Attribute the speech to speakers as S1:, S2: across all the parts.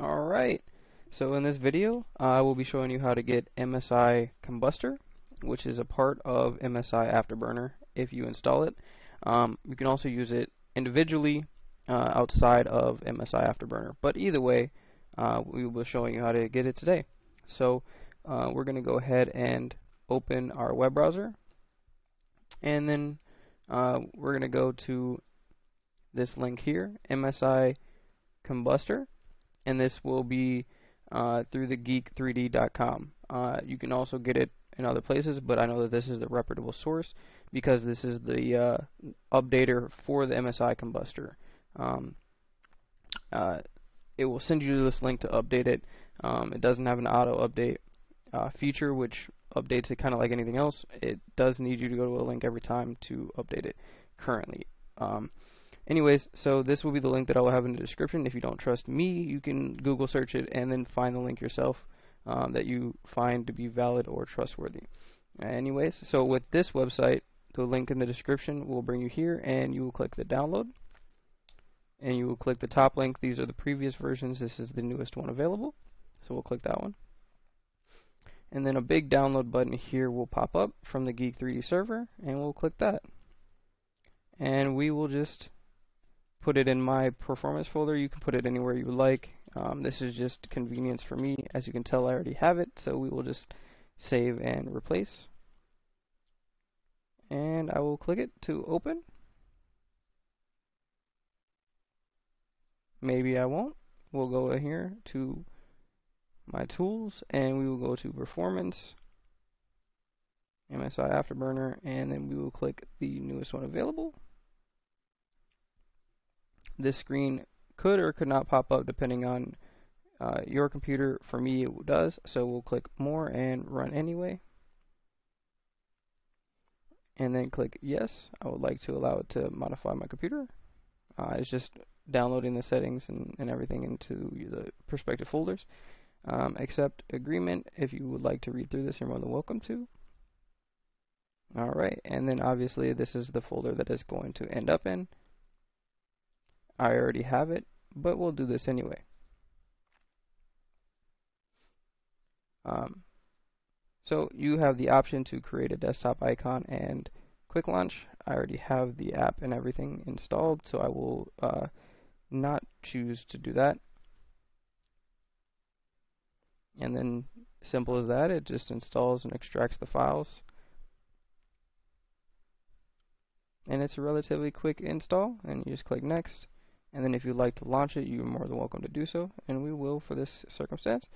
S1: Alright, so in this video I will be showing you how to get MSI Kombustor, which is a part of MSI Afterburner if you install it. Um, you can also use it individually uh, outside of MSI Afterburner, but either way uh, we will be showing you how to get it today. So uh, we're going to go ahead and open our web browser and then uh, we're going to go to this link here, MSI Kombustor and this will be uh, through the geek3d.com. Uh, you can also get it in other places, but I know that this is the reputable source because this is the uh, updater for the MSI Kombustor. Um, uh, it will send you to this link to update it. Um, it doesn't have an auto update uh, feature, which updates it kind of like anything else. It does need you to go to a link every time to update it currently. Um, Anyways, so this will be the link that I will have in the description. If you don't trust me, you can Google search it and then find the link yourself um, that you find to be valid or trustworthy. Anyways, so with this website, the link in the description will bring you here and you will click the download. And you will click the top link. These are the previous versions. This is the newest one available. So we'll click that one. And then a big download button here will pop up from the Geek 3D server and we'll click that. And we will just put it in my performance folder. You can put it anywhere you like. Um, this is just convenience for me. As you can tell, I already have it, so we will just save and replace. And I will click it to open. Maybe I won't. We'll go here to my tools and we will go to performance MSI Afterburner and then we will click the newest one available this screen could or could not pop up depending on uh, your computer. For me, it does, so we'll click More and Run Anyway. And then click Yes. I would like to allow it to modify my computer. Uh, it's just downloading the settings and, and everything into the prospective folders. Um, accept agreement. If you would like to read through this, you're more than welcome to. Alright, and then obviously this is the folder that is going to end up in. I already have it, but we'll do this anyway. Um, so you have the option to create a desktop icon and quick launch. I already have the app and everything installed, so I will uh, not choose to do that. And then simple as that, it just installs and extracts the files. And it's a relatively quick install, and you just click next. And then if you'd like to launch it, you're more than welcome to do so, and we will for this circumstance.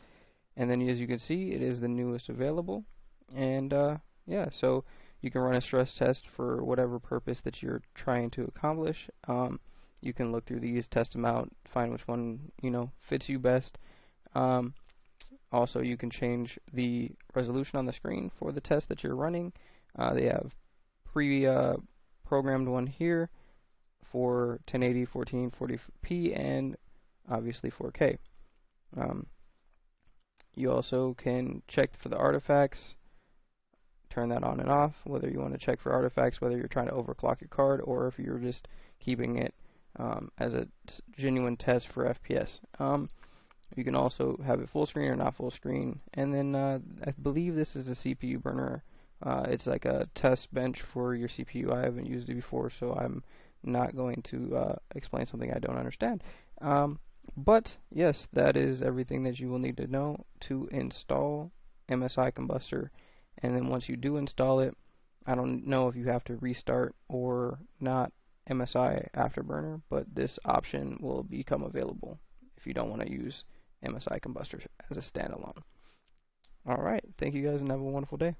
S1: And then as you can see, it is the newest available. And uh, yeah, so you can run a stress test for whatever purpose that you're trying to accomplish. Um, you can look through these, test them out, find which one you know fits you best. Um, also, you can change the resolution on the screen for the test that you're running. Uh, they have pre-programmed uh, one here for 1080, 1440p, and obviously 4K. Um, you also can check for the artifacts, turn that on and off, whether you want to check for artifacts, whether you're trying to overclock your card, or if you're just keeping it um, as a genuine test for FPS. Um, you can also have it full screen or not full screen. And then uh, I believe this is a CPU burner. Uh, it's like a test bench for your CPU. I haven't used it before, so I'm not going to uh, explain something I don't understand. Um, but yes, that is everything that you will need to know to install MSI Kombustor. And then once you do install it, I don't know if you have to restart or not MSI Afterburner, but this option will become available if you don't want to use MSI Kombustor as a standalone. Alright, thank you guys and have a wonderful day.